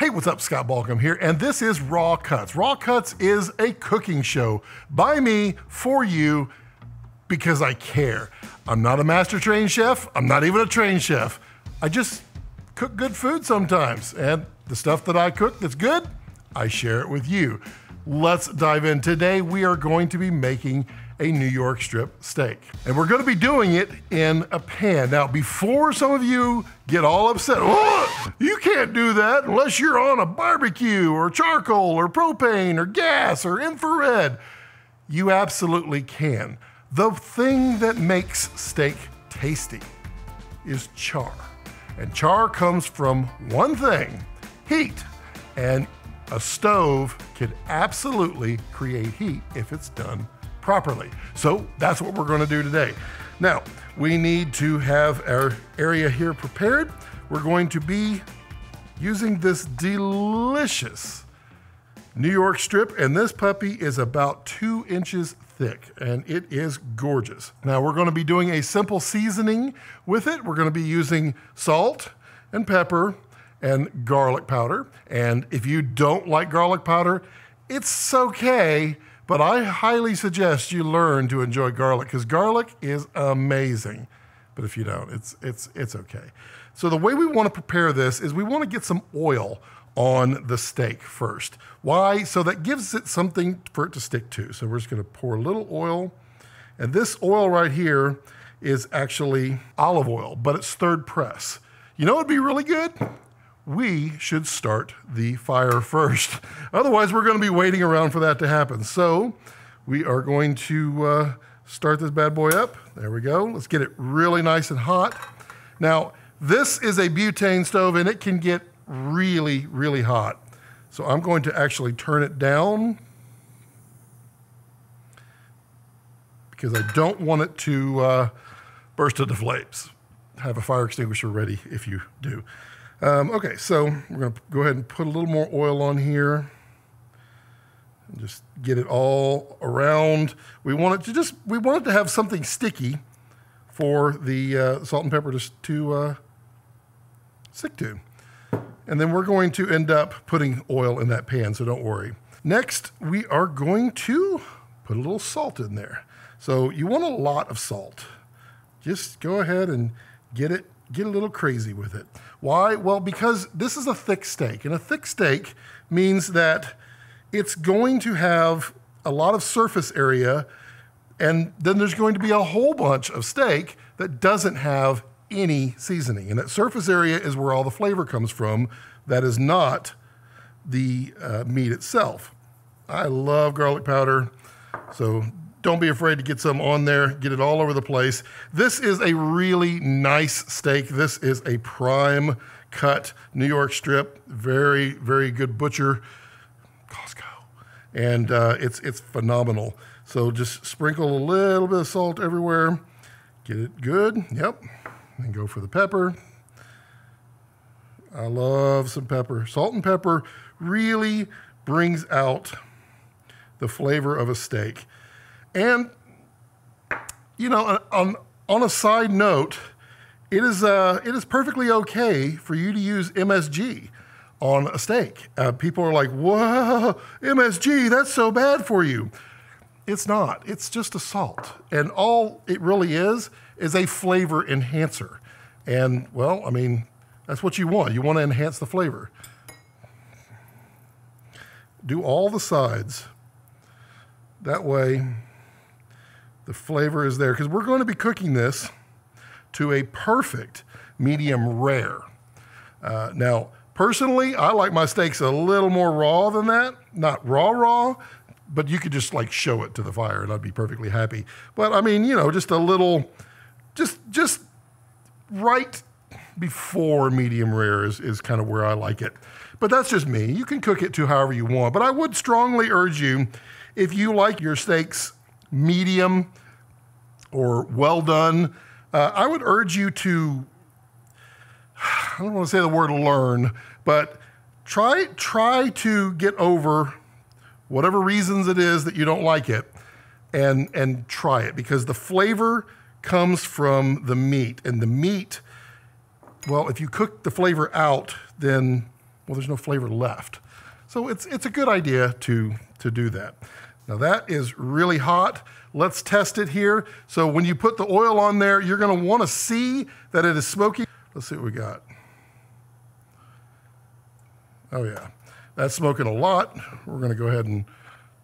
Hey, what's up? Scott Balkum here, and this is Raw Cuts. Raw Cuts is a cooking show by me for you because I care. I'm not a master trained chef, I'm not even a trained chef. I just cook good food sometimes, and the stuff that I cook that's good, I share it with you. Let's dive in. Today, we are going to be making a New York strip steak. And we're gonna be doing it in a pan. Now, before some of you get all upset, oh, you can't do that unless you're on a barbecue or charcoal or propane or gas or infrared. You absolutely can. The thing that makes steak tasty is char. And char comes from one thing heat. And a stove can absolutely create heat if it's done properly. So that's what we're gonna do today. Now, we need to have our area here prepared. We're going to be using this delicious New York strip, and this puppy is about two inches thick, and it is gorgeous. Now, we're gonna be doing a simple seasoning with it. We're gonna be using salt and pepper and garlic powder. And if you don't like garlic powder, it's okay but I highly suggest you learn to enjoy garlic because garlic is amazing. But if you don't, it's, it's, it's okay. So the way we want to prepare this is we want to get some oil on the steak first. Why? So that gives it something for it to stick to. So we're just going to pour a little oil. And this oil right here is actually olive oil, but it's third press. You know what would be really good? We should start the fire first. Otherwise, we're going to be waiting around for that to happen. So we are going to uh, start this bad boy up. There we go. Let's get it really nice and hot. Now, this is a butane stove and it can get really, really hot. So I'm going to actually turn it down because I don't want it to uh, burst into flames. Have a fire extinguisher ready if you do. Um, okay, so we're going to go ahead and put a little more oil on here. And just get it all around. We want it to just, we want it to have something sticky for the uh, salt and pepper just to uh, stick to. And then we're going to end up putting oil in that pan, so don't worry. Next, we are going to put a little salt in there. So you want a lot of salt. Just go ahead and get it get a little crazy with it. Why? Well, because this is a thick steak, and a thick steak means that it's going to have a lot of surface area, and then there's going to be a whole bunch of steak that doesn't have any seasoning. And that surface area is where all the flavor comes from. That is not the uh, meat itself. I love garlic powder, so don't be afraid to get some on there, get it all over the place. This is a really nice steak. This is a prime cut New York strip. Very, very good butcher. Costco. And uh, it's, it's phenomenal. So just sprinkle a little bit of salt everywhere. Get it good. Yep. And go for the pepper. I love some pepper. Salt and pepper really brings out the flavor of a steak. And, you know, on, on a side note, it is, uh, it is perfectly okay for you to use MSG on a steak. Uh, people are like, whoa, MSG, that's so bad for you. It's not. It's just a salt. And all it really is is a flavor enhancer. And, well, I mean, that's what you want. You want to enhance the flavor. Do all the sides. That way, the flavor is there because we're going to be cooking this to a perfect medium rare. Uh, now, personally, I like my steaks a little more raw than that. Not raw, raw, but you could just like show it to the fire and I'd be perfectly happy. But I mean, you know, just a little, just, just right before medium rare is, is kind of where I like it. But that's just me. You can cook it to however you want. But I would strongly urge you, if you like your steaks medium or well done, uh, I would urge you to, I don't want to say the word learn, but try, try to get over whatever reasons it is that you don't like it and, and try it because the flavor comes from the meat. And the meat, well, if you cook the flavor out, then well, there's no flavor left. So it's, it's a good idea to, to do that. Now that is really hot. Let's test it here. So when you put the oil on there, you're gonna wanna see that it is smoky. Let's see what we got. Oh yeah, that's smoking a lot. We're gonna go ahead and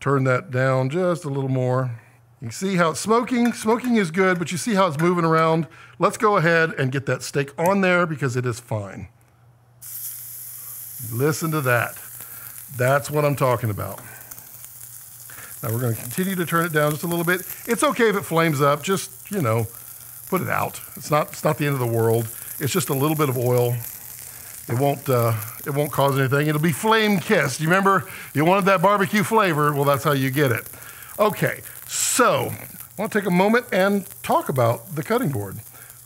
turn that down just a little more. You can see how it's smoking. Smoking is good, but you see how it's moving around. Let's go ahead and get that steak on there because it is fine. Listen to that. That's what I'm talking about. Now we're going to continue to turn it down just a little bit. It's okay if it flames up. Just, you know, put it out. It's not, it's not the end of the world. It's just a little bit of oil. It won't, uh, it won't cause anything. It'll be flame kissed. You remember you wanted that barbecue flavor? Well, that's how you get it. Okay, so I want to take a moment and talk about the cutting board.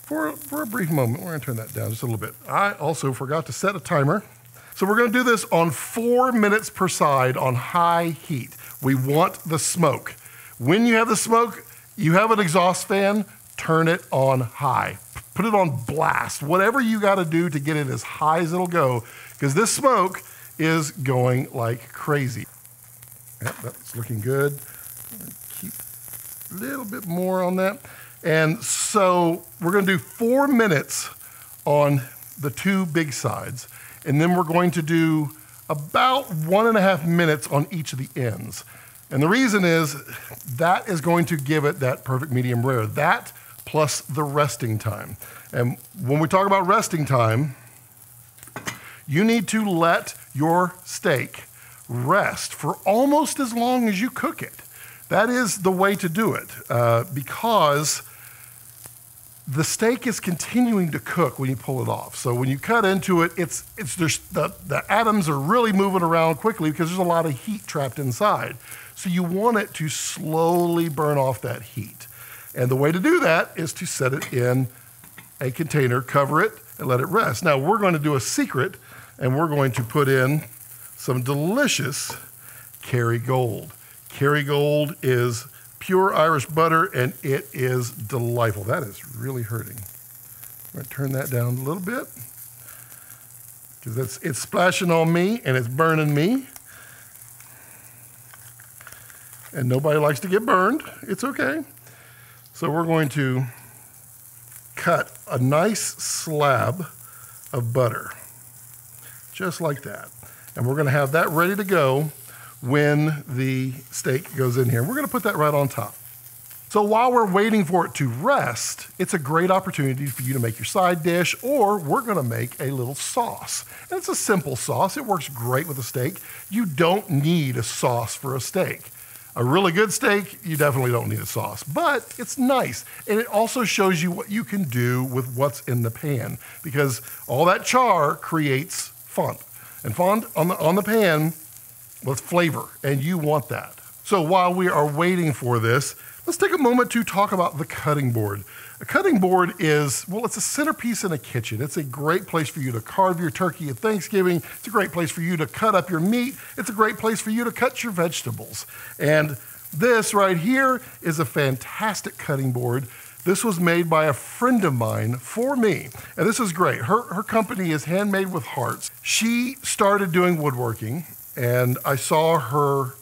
For, for a brief moment, we're going to turn that down just a little bit. I also forgot to set a timer. So we're going to do this on four minutes per side on high heat. We want the smoke. When you have the smoke, you have an exhaust fan, turn it on high. Put it on blast. Whatever you got to do to get it as high as it'll go, because this smoke is going like crazy. Yep, that's looking good. Keep a little bit more on that. And so we're going to do four minutes on the two big sides. And then we're going to do about one and a half minutes on each of the ends. And the reason is that is going to give it that perfect medium rare. That plus the resting time. And when we talk about resting time, you need to let your steak rest for almost as long as you cook it. That is the way to do it uh, because the steak is continuing to cook when you pull it off. So when you cut into it, it's, it's there's the, the atoms are really moving around quickly because there's a lot of heat trapped inside. So you want it to slowly burn off that heat. And the way to do that is to set it in a container, cover it, and let it rest. Now we're going to do a secret, and we're going to put in some delicious Kerrygold. Kerrygold is pure Irish butter, and it is delightful. That is really hurting. I'm to turn that down a little bit because it's, it's splashing on me and it's burning me. And nobody likes to get burned. It's okay. So we're going to cut a nice slab of butter, just like that. And we're going to have that ready to go when the steak goes in here. We're going to put that right on top. So while we're waiting for it to rest, it's a great opportunity for you to make your side dish, or we're going to make a little sauce. And it's a simple sauce. It works great with a steak. You don't need a sauce for a steak. A really good steak, you definitely don't need a sauce, but it's nice. And it also shows you what you can do with what's in the pan because all that char creates fond. And fond on the, on the pan with flavor, and you want that. So while we are waiting for this, let's take a moment to talk about the cutting board. A cutting board is, well, it's a centerpiece in a kitchen. It's a great place for you to carve your turkey at Thanksgiving. It's a great place for you to cut up your meat. It's a great place for you to cut your vegetables. And this right here is a fantastic cutting board. This was made by a friend of mine for me. And this is great. Her, her company is Handmade with Hearts. She started doing woodworking and I saw her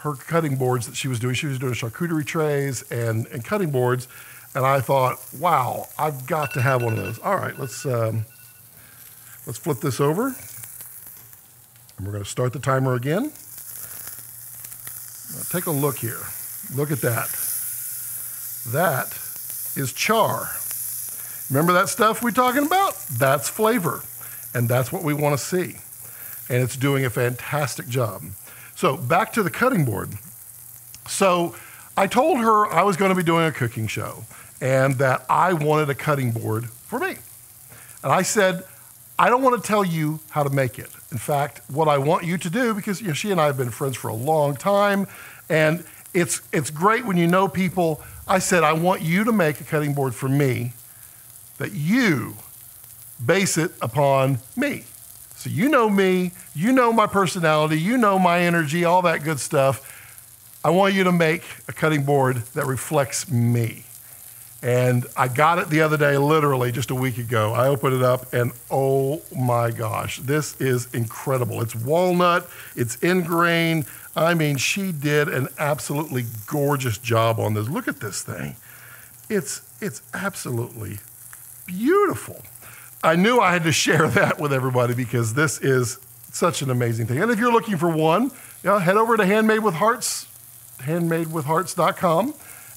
her cutting boards that she was doing. She was doing charcuterie trays and, and cutting boards, and I thought, wow, I've got to have one of those. All right, let's um, let's flip this over, and we're going to start the timer again. Now, take a look here. Look at that. That is char. Remember that stuff we're talking about? That's flavor, and that's what we want to see and it's doing a fantastic job. So back to the cutting board. So I told her I was going to be doing a cooking show and that I wanted a cutting board for me. And I said, I don't want to tell you how to make it. In fact, what I want you to do, because you know, she and I have been friends for a long time, and it's, it's great when you know people. I said, I want you to make a cutting board for me that you base it upon me. So you know me, you know my personality, you know my energy, all that good stuff. I want you to make a cutting board that reflects me. And I got it the other day, literally just a week ago. I opened it up and oh my gosh, this is incredible. It's walnut, it's in grain. I mean, she did an absolutely gorgeous job on this. Look at this thing. It's, it's absolutely beautiful. I knew I had to share that with everybody because this is such an amazing thing. And if you're looking for one, you know, head over to Handmade with Hearts, handmadewithhearts.com,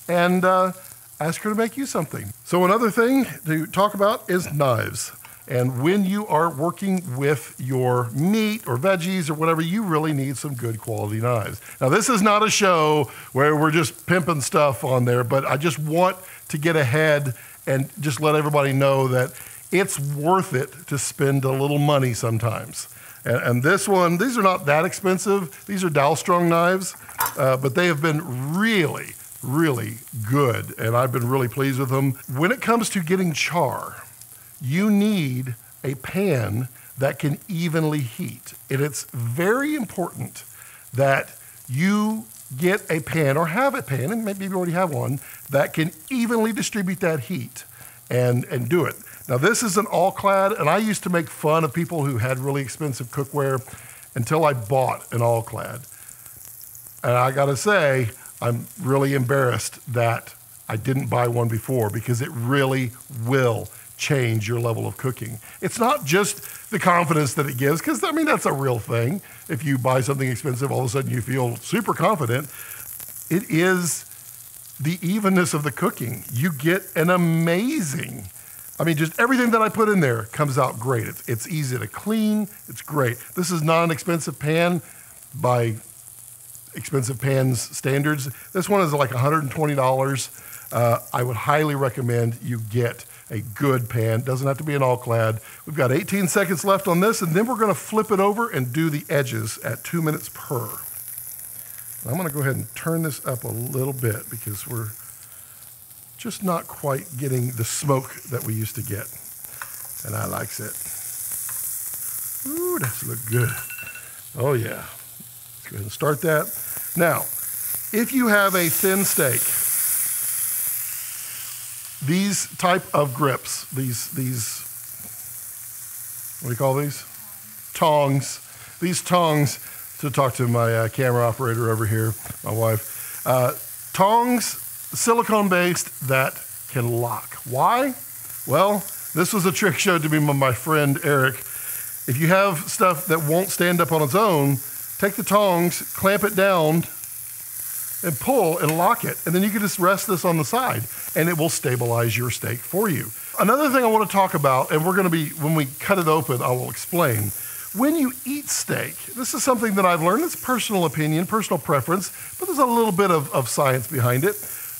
and uh, ask her to make you something. So, another thing to talk about is knives. And when you are working with your meat or veggies or whatever, you really need some good quality knives. Now, this is not a show where we're just pimping stuff on there, but I just want to get ahead and just let everybody know that it's worth it to spend a little money sometimes. And, and this one, these are not that expensive. These are Dalstrong knives, uh, but they have been really, really good, and I've been really pleased with them. When it comes to getting char, you need a pan that can evenly heat. And it's very important that you get a pan or have a pan, and maybe you already have one, that can evenly distribute that heat and, and do it. Now, this is an all clad, and I used to make fun of people who had really expensive cookware until I bought an all clad. And I gotta say, I'm really embarrassed that I didn't buy one before because it really will change your level of cooking. It's not just the confidence that it gives, because I mean, that's a real thing. If you buy something expensive, all of a sudden you feel super confident. It is the evenness of the cooking. You get an amazing, I mean, just everything that I put in there comes out great. It's, it's easy to clean, it's great. This is not an expensive pan by expensive pans standards. This one is like $120. Uh, I would highly recommend you get a good pan. Doesn't have to be an all clad. We've got 18 seconds left on this, and then we're going to flip it over and do the edges at two minutes per. I'm going to go ahead and turn this up a little bit because we're just not quite getting the smoke that we used to get. And I likes it. Ooh, that's look good. Oh yeah. Let's go ahead and start that. Now, if you have a thin steak, these type of grips, these, these, what do you call these? Tongs. These tongs, to talk to my uh, camera operator over here, my wife, uh, tongs, silicone based, that can lock. Why? Well, this was a trick showed to me by my friend Eric. If you have stuff that won't stand up on its own, take the tongs, clamp it down, and pull and lock it. And then you can just rest this on the side and it will stabilize your steak for you. Another thing I want to talk about, and we're going to be, when we cut it open, I will explain. When you eat steak, this is something that I've learned. It's personal opinion, personal preference, but there's a little bit of, of science behind it.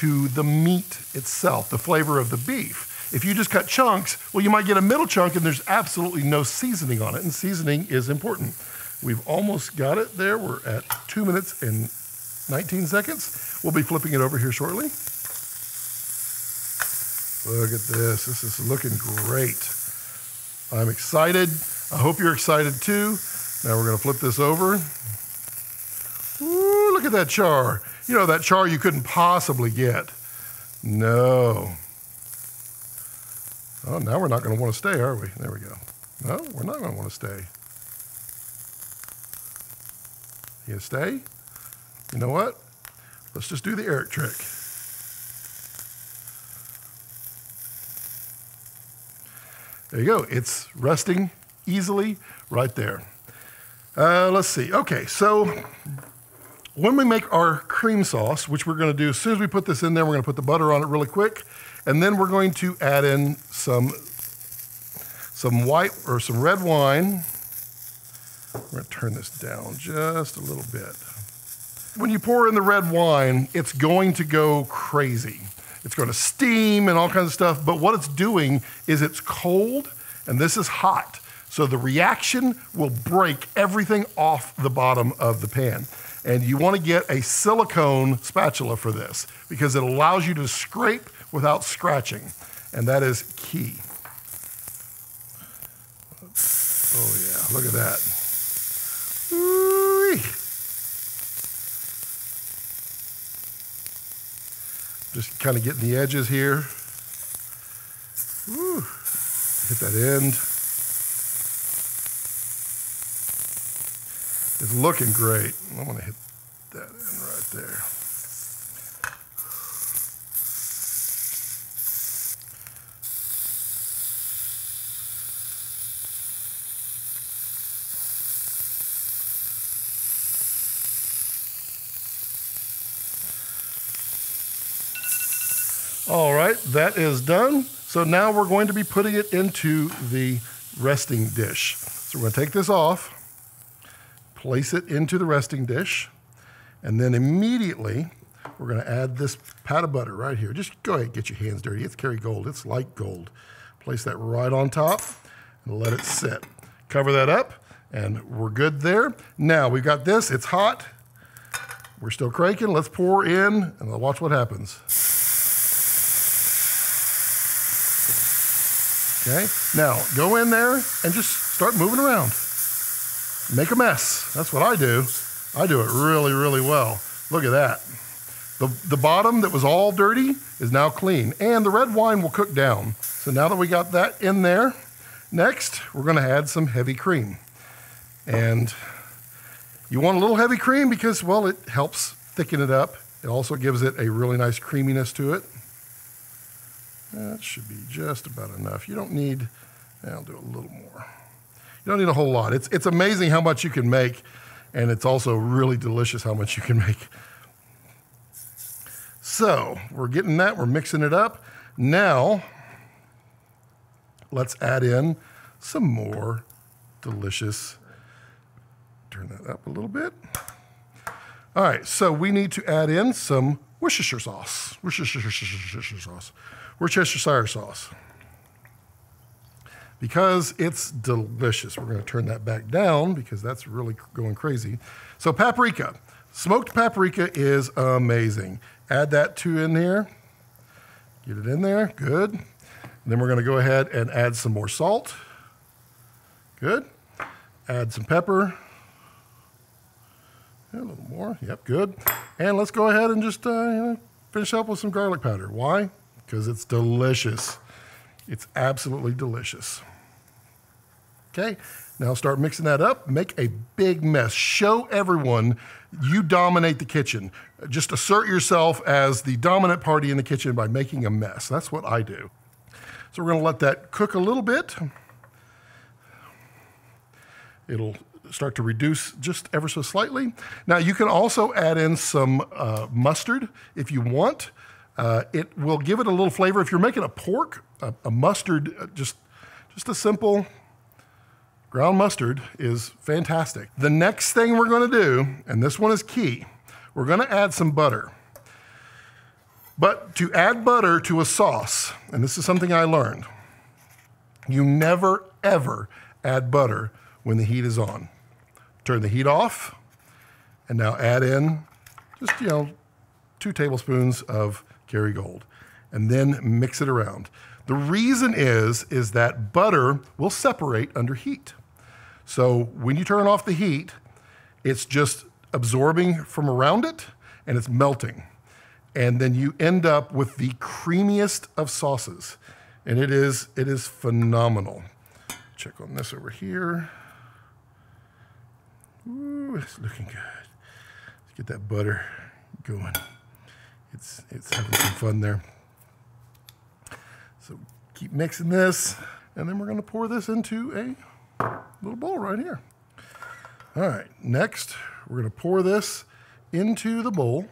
to the meat itself, the flavor of the beef. If you just cut chunks, well, you might get a middle chunk and there's absolutely no seasoning on it, and seasoning is important. We've almost got it there. We're at two minutes and 19 seconds. We'll be flipping it over here shortly. Look at this. This is looking great. I'm excited. I hope you're excited too. Now we're going to flip this over. Ooh, look at that char. You know, that char you couldn't possibly get. No. Oh, now we're not going to want to stay, are we? There we go. No, we're not going to want to stay. You stay? You know what? Let's just do the Eric trick. There you go. It's resting easily right there. Uh, let's see. Okay, so when we make our cream sauce, which we're going to do as soon as we put this in there, we're going to put the butter on it really quick, and then we're going to add in some some white or some red wine. We're to turn this down just a little bit. When you pour in the red wine, it's going to go crazy. it's going to steam and all kinds of stuff. But what it's doing is it's cold and this is hot. So the reaction will break everything off the bottom of the pan. And you want to get a silicone spatula for this because it allows you to scrape without scratching. And that is key. Oh, yeah, look at that. Ooh-wee. Just kind of getting the edges here. Ooh. Hit that end. Looking great. I want to hit that end right there. All right, that is done. So now we're going to be putting it into the resting dish. So we're going to take this off, place it into the resting dish, and then immediately we're going to add this pat of butter right here. Just go ahead get your hands dirty. It's Kerrygold, it's light gold. Place that right on top and let it sit. Cover that up, and we're good there. Now we've got this, it's hot. We're still cranking. Let's pour in and watch what happens. Okay? Now, go in there and just start moving around. Make a mess. That's what I do. I do it really, really well. Look at that. The, the bottom that was all dirty is now clean, and the red wine will cook down. So now that we got that in there, next we're going to add some heavy cream. And you want a little heavy cream because, well, it helps thicken it up. It also gives it a really nice creaminess to it. That should be just about enough. You don't need, I'll do a little more. You don't need a whole lot. It's, it's amazing how much you can make, and it's also really delicious how much you can make. So we're getting that, we're mixing it up. Now, let's add in some more delicious, turn that up a little bit. All right, so we need to add in some Worcestershire sauce. Worcestershire sauce. Worcestershire sauce. Because it's delicious. We're going to turn that back down because that's really going crazy. So paprika. Smoked paprika is amazing. Add that two in here. Get it in there. Good. And then we're going to go ahead and add some more salt. Good. Add some pepper. A little more. Yep, good. And let's go ahead and just uh, finish up with some garlic powder. Why? because it's delicious. It's absolutely delicious. Okay, now start mixing that up. Make a big mess. Show everyone you dominate the kitchen. Just assert yourself as the dominant party in the kitchen by making a mess. That's what I do. So we're going to let that cook a little bit. It'll start to reduce just ever so slightly. Now you can also add in some uh, mustard if you want. Uh, it will give it a little flavor. If you're making a pork, a, a mustard, uh, just, just a simple ground mustard is fantastic. The next thing we're going to do, and this one is key, we're going to add some butter. But to add butter to a sauce, and this is something I learned, you never, ever add butter when the heat is on. Turn the heat off, and now add in just, you know, two tablespoons of Kerrygold, and then mix it around. The reason is, is that butter will separate under heat. So when you turn off the heat, it's just absorbing from around it and it's melting. And then you end up with the creamiest of sauces. And it is, it is phenomenal. Check on this over here. Ooh, it's looking good. Let's get that butter going it's, it's having some fun there. So keep mixing this, and then we're gonna pour this into a little bowl right here. All right, next, we're gonna pour this into the bowl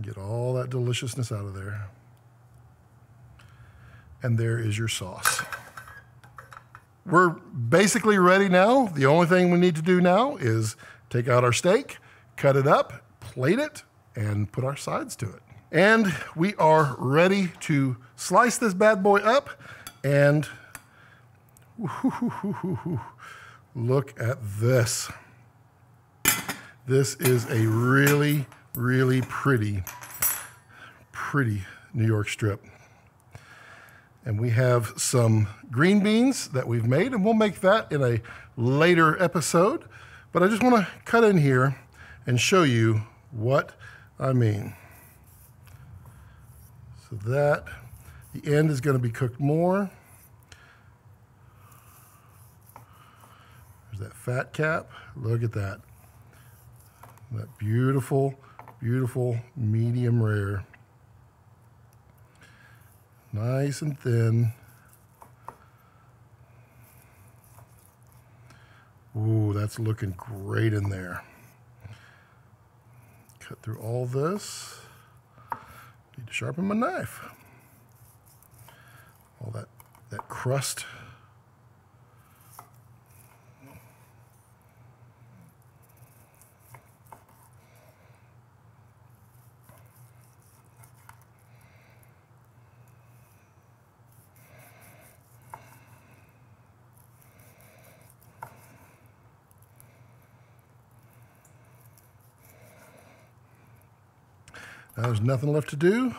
get all that deliciousness out of there. And there is your sauce. We're basically ready now. The only thing we need to do now is take out our steak, cut it up, plate it, and put our sides to it. And we are ready to slice this bad boy up and look at this. This is a really, really pretty, pretty New York strip. And we have some green beans that we've made, and we'll make that in a later episode. But I just want to cut in here and show you what I mean. So that, the end is going to be cooked more. That fat cap. Look at that. That beautiful, beautiful medium rare. Nice and thin. Ooh, that's looking great in there. Cut through all this. Need to sharpen my knife. All that, that crust There's nothing left to do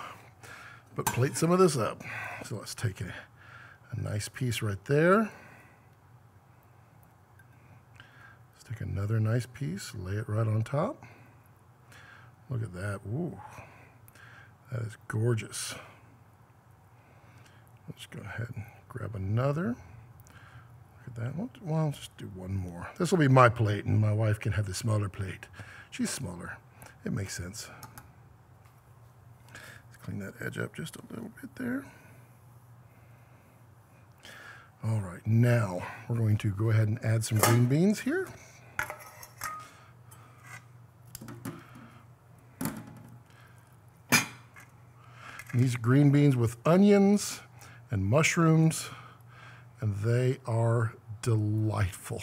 but plate some of this up. So let's take a, a nice piece right there. Let's take another nice piece, lay it right on top. Look at that. Ooh, that is gorgeous. Let's go ahead and grab another. Look at that. Well, I'll just do one more. This will be my plate, and my wife can have the smaller plate. She's smaller. It makes sense. Clean that edge up just a little bit there. All right, now we're going to go ahead and add some green beans here. these are green beans with onions and mushrooms, and they are delightful.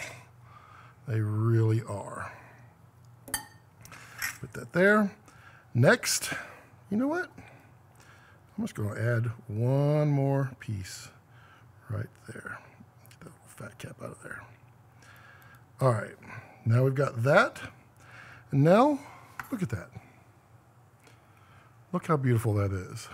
They really are. Put that there. Next, you know what? I'm just going to add one more piece right there. Get that fat cap out of there. All right, now we've got that. And now, look at that. Look how beautiful that is.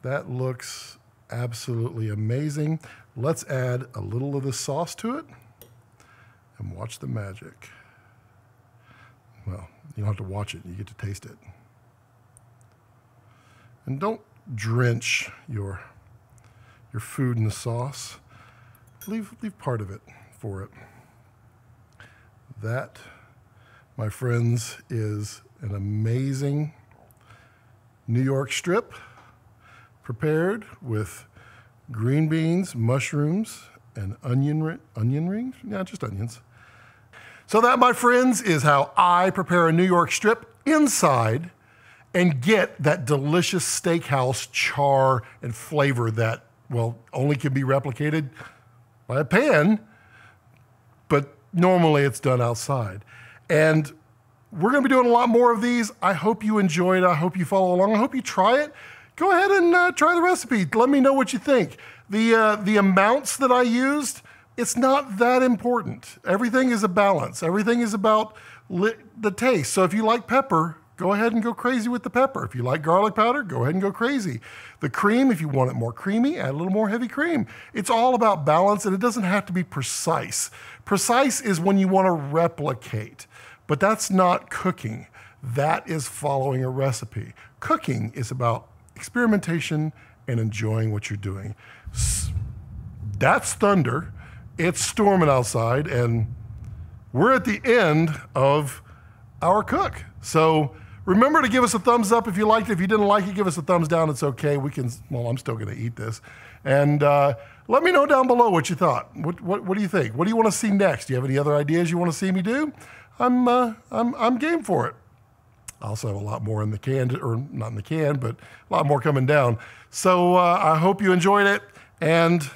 That looks absolutely amazing. Let's add a little of the sauce to it and watch the magic. Well, you don't have to watch it, you get to taste it. And don't drench your, your food in the sauce. Leave, leave part of it for it. That, my friends, is an amazing New York strip prepared with green beans, mushrooms, and onion, onion rings. Yeah, just onions. So that, my friends, is how I prepare a New York strip inside and get that delicious steakhouse char and flavor that, well, only can be replicated by a pan, but normally it's done outside. And we're gonna be doing a lot more of these. I hope you enjoy it. I hope you follow along. I hope you try it. Go ahead and uh, try the recipe. Let me know what you think. The, uh, the amounts that I used, it's not that important. Everything is a balance. Everything is about the taste. So if you like pepper, go ahead and go crazy with the pepper. If you like garlic powder, go ahead and go crazy. The cream, if you want it more creamy, add a little more heavy cream. It's all about balance and it doesn't have to be precise. Precise is when you want to replicate, but that's not cooking. That is following a recipe. Cooking is about experimentation and enjoying what you're doing. That's thunder. It's storming outside, and we're at the end of our cook. So Remember to give us a thumbs up if you liked it. If you didn't like it, give us a thumbs down. It's okay. We can, well, I'm still going to eat this. And uh, let me know down below what you thought. What, what, what, do you think? What do you want to see next? Do you have any other ideas you want to see me do? I'm, uh, I'm, I'm game for it. I also have a lot more in the can, or not in the can, but a lot more coming down. So uh, I hope you enjoyed it. And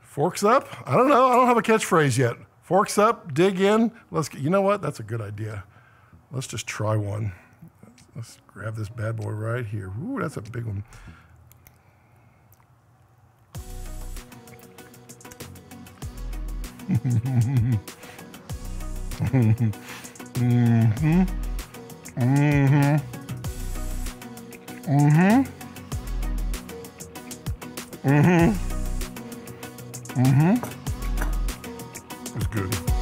forks up? I don't know. I don't have a catchphrase yet. Forks up, dig in. Let's get, you know what? That's a good idea. Let's just try one. Let's grab this bad boy right here. Ooh, that's a big one. mm-hmm. Mm-hmm. Mm-hmm. Mm-hmm was good.